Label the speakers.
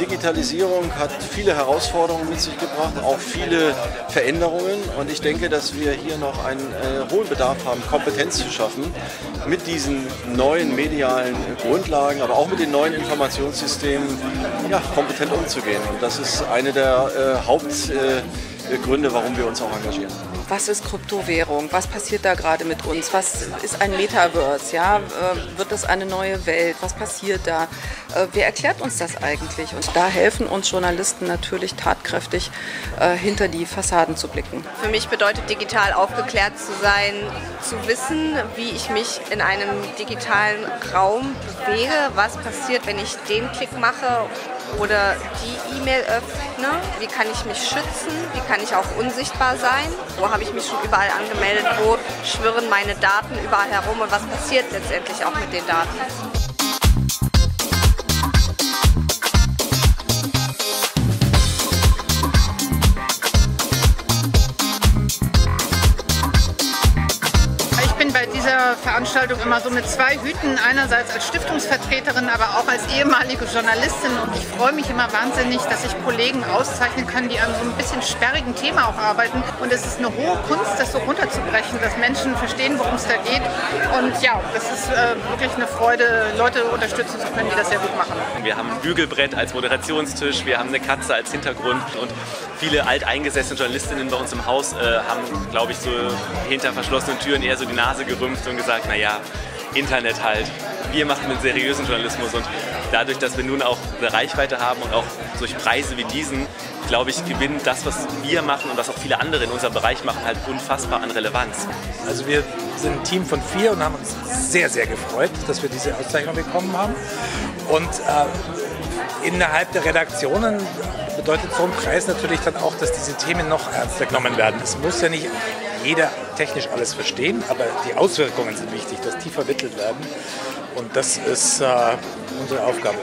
Speaker 1: Digitalisierung hat viele Herausforderungen mit sich gebracht, auch viele Veränderungen. Und ich denke, dass wir hier noch einen äh, hohen Bedarf haben, Kompetenz zu schaffen mit diesen neuen medialen Grundlagen, aber auch mit den neuen Informationssystemen ja, kompetent umzugehen. Und das ist eine der äh, Hauptgründe, äh, warum wir uns auch engagieren.
Speaker 2: Was ist Kryptowährung, was passiert da gerade mit uns, was ist ein Metaverse, ja, äh, wird das eine neue Welt, was passiert da, äh, wer erklärt uns das eigentlich? Und da helfen uns Journalisten natürlich tatkräftig, äh, hinter die Fassaden zu blicken.
Speaker 3: Für mich bedeutet digital aufgeklärt zu sein, zu wissen, wie ich mich in einem digitalen Raum bewege, was passiert, wenn ich den Klick mache oder die E-Mail öffne, wie kann ich mich schützen, wie kann ich auch unsichtbar sein, wo habe ich mich schon überall angemeldet, wo schwirren meine Daten überall herum? Und was passiert letztendlich auch mit den Daten.
Speaker 4: Dieser Veranstaltung immer so mit zwei Hüten. Einerseits als Stiftungsvertreterin, aber auch als ehemalige Journalistin. Und ich freue mich immer wahnsinnig, dass ich Kollegen auszeichnen kann, die an so ein bisschen sperrigen Thema auch arbeiten. Und es ist eine hohe Kunst, das so runterzubrechen, dass Menschen verstehen, worum es da geht. Und ja, das ist äh, wirklich eine Freude, Leute unterstützen zu können, die das sehr gut machen.
Speaker 5: Wir haben ein Bügelbrett als Moderationstisch, wir haben eine Katze als Hintergrund und viele alteingesessene Journalistinnen bei uns im Haus äh, haben, glaube ich, so hinter verschlossenen Türen eher so die Nase gerümpft und gesagt, naja, Internet halt. Wir machen einen seriösen Journalismus und dadurch, dass wir nun auch eine Reichweite haben und auch durch Preise wie diesen, glaube ich, gewinnt das, was wir machen und was auch viele andere in unserem Bereich machen, halt unfassbar an Relevanz.
Speaker 6: Also wir sind ein Team von vier und haben uns sehr, sehr gefreut, dass wir diese Auszeichnung bekommen haben. Und äh, innerhalb der Redaktionen bedeutet so ein Preis natürlich dann auch, dass diese Themen noch ernster genommen werden. Es muss ja nicht jeder technisch alles verstehen, aber die Auswirkungen sind wichtig, dass die vermittelt werden. Und das ist äh, unsere Aufgabe.